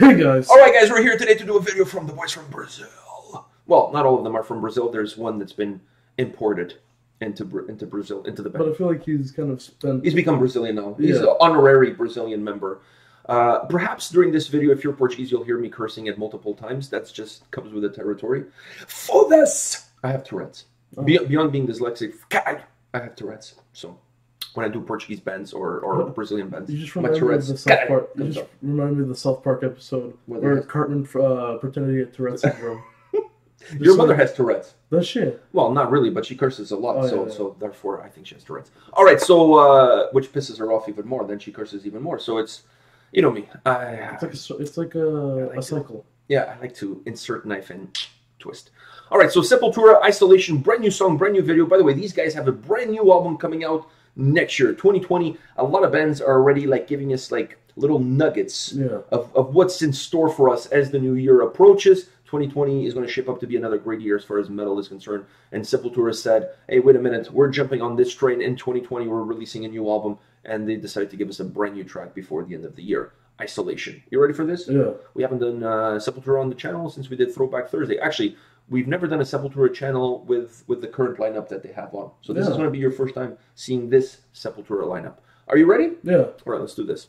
Hey guys. All right, guys, we're here today to do a video from the boys from Brazil. Well, not all of them are from Brazil. There's one that's been imported into into Brazil into the But I feel like he's kind of spent. He's become Brazilian now. He's Yeah. an honorary Brazilian member. Uh, perhaps during this video, if you're Portuguese, you'll hear me cursing it multiple times. That's just comes with the territory. For this, I have Tourette's. Oh. Be- beyond being dyslexic, I have Tourette's. So when I do Portuguese bands or, or What? Brazilian bands, You just remind me of the South Park. You just remind me of the South Park episode where? Cartman uh, pretended to get Tourette's syndrome. Your mother has Tourette's. That shit. Well, not really, but she curses a lot, Oh, so yeah, yeah. so therefore I think she has Tourette's. All right, so uh, which pisses her off even more. Then she curses even more. So it's, you know me. I, It's like a, it's like a, like a cycle. yeah, I like to insert knife and twist. All right, so Sepultura, Isolation, brand new song, brand new video. By the way, these guys have a brand new album coming out next year, 2020. A lot of bands are already like giving us like little nuggets Yeah. of, of what's in store for us as the new year approaches. 2020 is going to shape up to be another great year as far as metal is concerned. And Sepultura said, hey, wait a minute, we're jumping on this train in 2020. We're releasing a new album. And they decided to give us a brand new track before the end of the year Isolation. You ready for this? Yeah. We haven't done uh, Sepultura on the channel since we did Throwback Thursday. Actually, we've never done a Sepultura channel with, with the current lineup that they have on. So this is going to be your first time seeing this Sepultura lineup. Are you ready? Yeah. All right, let's do this.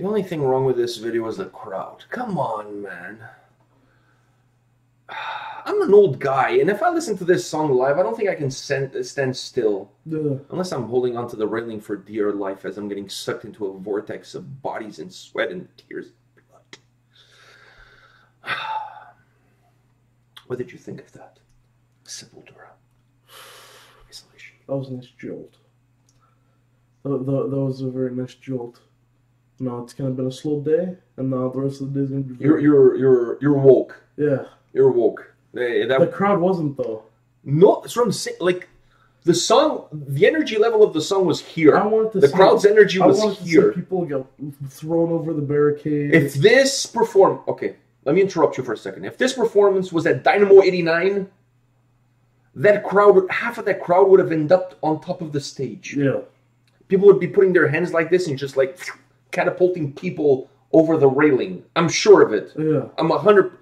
Thing wrong with this video is the crowd. Come on, man. I'm an old guy, and if I listen to this song live, I don't think I can stand, stand still Yeah. unless I'm holding onto the railing for dear life as I'm getting sucked into a vortex of bodies and sweat and tears. What did you think of that? Sepultura. Isolation. That was a nice jolt. That, that, that was a very nice jolt. No, it's kind of been a slow day, and now the rest of the day is going to be. You're you're you're you're woke. yeah. You're woke. That- The crowd wasn't, though. no, that's what I'm saying. Like the song, the energy level of the song was here. I wanted to the see, crowd's energy I was to here. see people get thrown over the barricade. If this perform, okay, let me interrupt you for a second. If this performance was at Dynamo '89, that crowd, half of that crowd would have ended up on top of the stage. yeah. People would be putting their hands like this and just like catapulting people over the railing. I'm sure of it. Yeah. I'm a hundred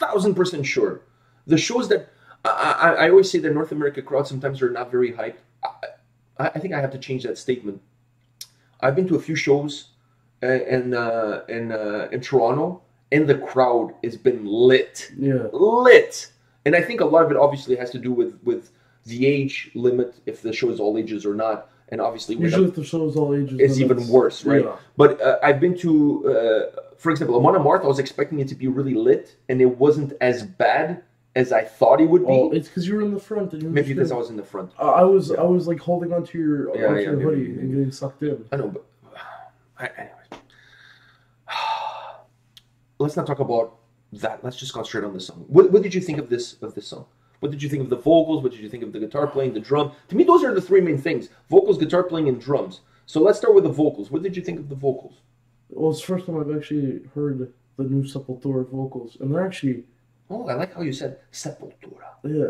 thousand percent sure. The shows that I, I, I always say that North America crowds sometimes are not very hyped. I, I I think I have to change that statement. I've been to a few shows uh, in uh, in uh, in Toronto, and the crowd has been lit, Yeah. lit. And I think a lot of it obviously has to do with with the age limit, if the show is all ages or not, and obviously Usually, if the show's all ages, it's even worse, right? Yeah. But uh, I've been to, uh, for example, Amon Amarth. I was expecting it to be really lit, and it wasn't as bad as I thought it would be. Oh, it's because you were in the front. And you Maybe because I was in the front. I I was, I was like holding onto your, Yeah, onto yeah, your maybe, hoodie maybe. and getting sucked in. I know, but I, anyways, let's not talk about that. Let's just concentrate on the song. What, what did you think of this of this song? What did you think of the vocals? What did you think of the guitar playing, the drum? To me, those are the three main things: vocals, guitar playing, and drums. So let's start with the vocals. What did you think of the vocals? Well, it's the first time I've actually heard the new Sepultura vocals, and they're actually, Oh, I like how you said Sepultura. yeah,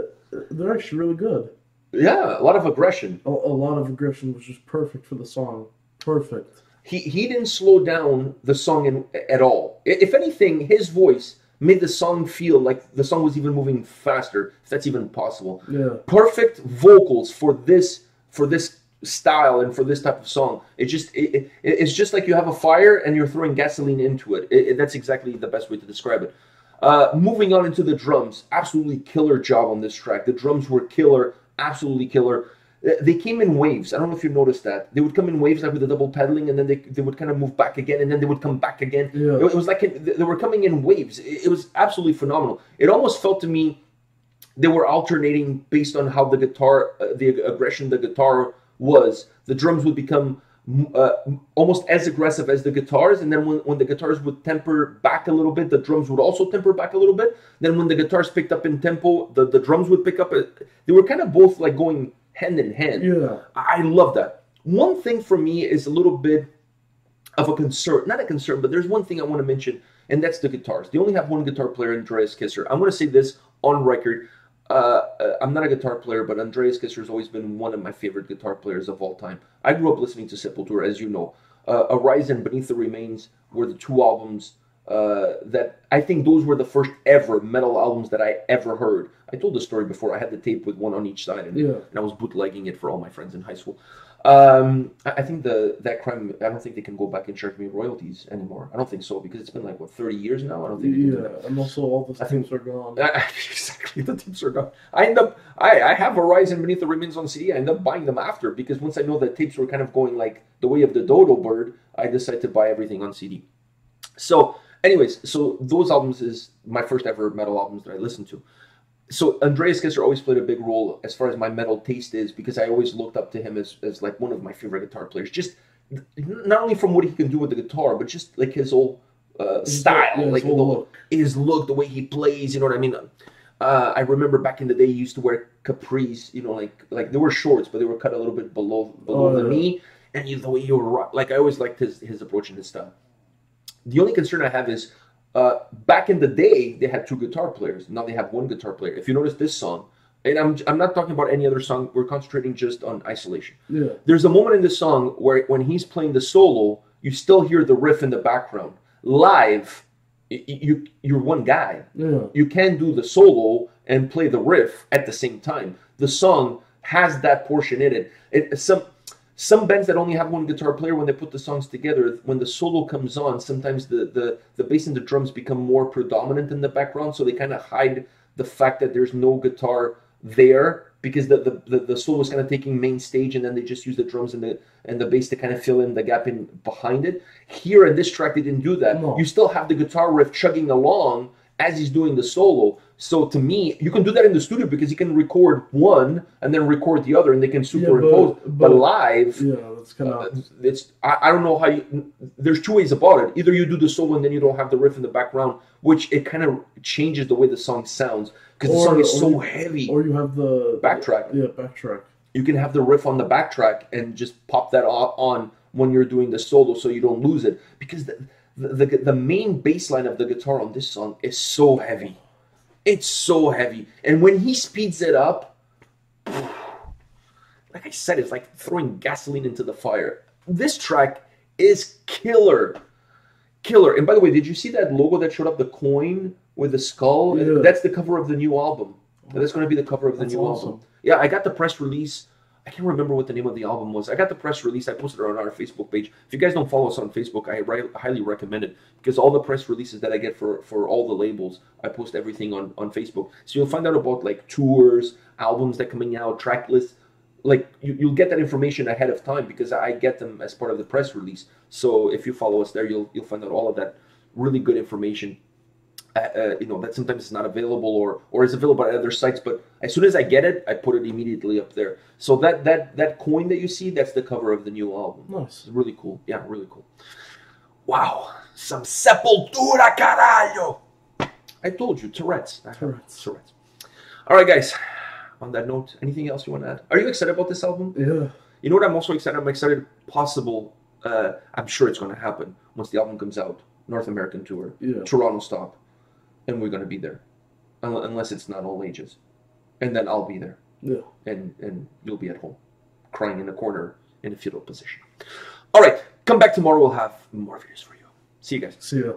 they're actually really good. Yeah, a lot of aggression. A, a lot of aggression, which is perfect for the song. Perfect. He he didn't slow down the song in, at all. If anything, his voice made the song feel like the song was even moving faster, if that's even possible. Yeah. Perfect vocals for this for this style and for this type of song. It just it, it, it's just like you have a fire and you're throwing gasoline into it. It- it- That's exactly the best way to describe it. Uh, moving on into the drums, absolutely killer job on this track. The drums were killer, absolutely killer. Uh, They came in waves. I don't know if you noticed that. They would come in waves like with the double pedaling, and then they, they would kind of move back again, and then they would come back again. Yeah. It, was like it- they were coming in waves. It, it was absolutely phenomenal. It almost felt to me they were alternating based on how the guitar, uh, the ag- aggression the guitar was. The drums would become uh, almost as aggressive as the guitars, and then when, when the guitars would temper back a little bit, the drums would also temper back a little bit. Then when the guitars picked up in tempo, the, the drums would pick up. A, they were kind of both like going hand in hand. Yeah. I love that. One thing for me is a little bit of a concern, not a concern, but there's one thing I want to mention, and that's the guitars. They only have one guitar player, Andreas Kisser. I'm going to say this on record. Uh, uh, I'm not a guitar player, but Andreas Kisser has always been one of my favorite guitar players of all time. I grew up listening to Sepultura, as you know. Uh, Arise and Beneath the Remains were the two albums uh, that I think those were the first ever metal albums that I ever heard. I told the story before. I had the tape with one on each side, and, Yeah. and I was bootlegging it for all my friends in high school. Um, I, I think the that crime. I don't think they can go back and charge me royalties anymore. I don't think so because it's been like what 30 years now. I don't think. Can do. Yeah. And also, all the I think- are gone. exactly, the tapes are gone. I end up, I, I have Arise and Beneath the Remains on CD. I end up buying them after because once I know that tapes were kind of going like the way of the dodo bird, I decided to buy everything on CD. So, anyways, so those albums is my first ever metal albums that I listened to. So Andreas Kisser always played a big role as far as my metal taste is because I always looked up to him as, as like one of my favorite guitar players. Just not only from what he can do with the guitar, but just like his whole uh, style, whole- yeah, his like whole the, look. his look, the way he plays. You know what I mean? Uh, I remember back in the day, he used to wear capris. You know, like like they were shorts, but they were cut a little bit below below Oh, the yeah. knee. And you, the way you were like, I always liked his his approach and his style. The only concern I have is uh, back in the day they had two guitar players. Now they have one guitar player. If you notice this song, and I'm I'm not talking about any other song. We're concentrating just on isolation. Yeah. There's a moment in the song where when he's playing the solo, you still hear the riff in the background. Live, you you're one guy. Yeah. You can do the solo and play the riff at the same time. The song has that portion in it. It some some bands that only have one guitar player when they put the songs together when the solo comes on sometimes the the, the bass and the drums become more predominant in the background so they kind of hide the fact that there's no guitar there because the the, the, the solo is kind of taking main stage and then they just use the drums and the and the bass to kind of fill in the gap in behind it here in this track they didn't do that No. you still have the guitar riff chugging along as he's doing the solo so to me you can do that in the studio because you can record one and then record the other and they can superimpose but- but, but- live Yeah, that's kind uh, of. it's I, I don't know how you there's two ways about it either you do the solo and then you don't have the riff in the background which it kind of changes the way the song sounds because the song is so you- heavy Or you have the Backtrack. Yeah, backtrack. you can have the riff on the backtrack and just pop that on when you're doing the solo so you don't lose it because the the, the, the main bass line of the guitar on this song is so heavy. It's so heavy. And when he speeds it up like i said it's like throwing gasoline into the fire. This track is killer. Killer. And by the way did you see that logo that showed up the coin with the skull? Yeah. that's the cover of the new album. Oh that's going to be the cover of the That's new awesome. album yeah, I got the press release. I can't remember what the name of the album was. I got the press release. I posted it on our Facebook page. If you guys don't follow us on Facebook, I ri- highly recommend it because all the press releases that I get for for all the labels, I post everything on on Facebook. So you'll find out about like tours, albums that coming out, track lists. Like you, you'll get that information ahead of time because I get them as part of the press release. So if you follow us there, you'll you'll find out all of that really good information uh, uh, you know that sometimes it's not available or or is available at other sites but as soon as i get it i put it immediately up there so that that that coin that you see that's the cover of the new album Nice. it's really cool yeah really cool wow some sepultura caralho i told you tourette's Tourette's. tourette's all right guys on that note anything else you want to add are you excited about this album Yeah. you know what I'm also excited? I'm excited. Possible. Uh, I'm sure it's going to happen once the album comes out. North American tour, Yeah. Toronto stop, and we're going to be there, unless it's not all ages, and then I'll be there, Yeah. and and you'll be at home, crying in a corner in a fetal position. All right, come back tomorrow. We'll have more videos for you. See you guys. See ya.